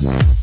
dance.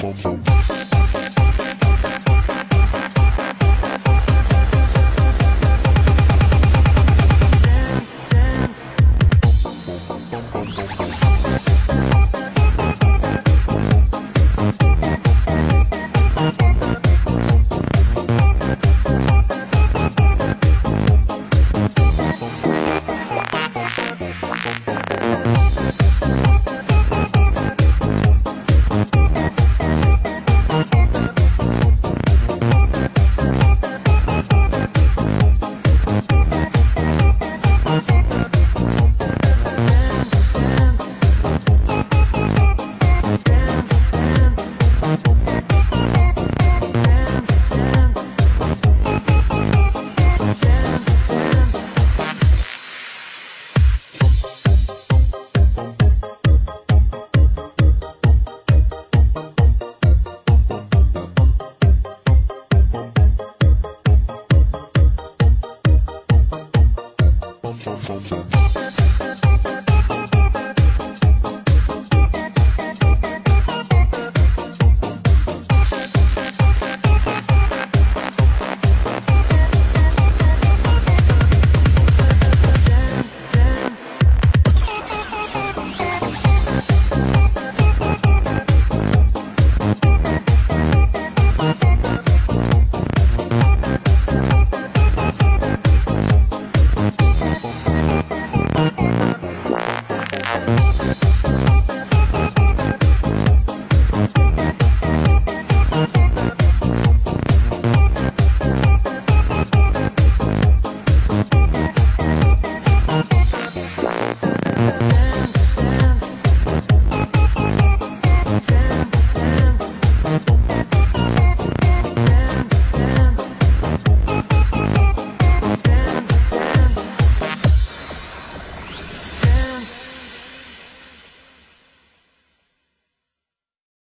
Dance, dance.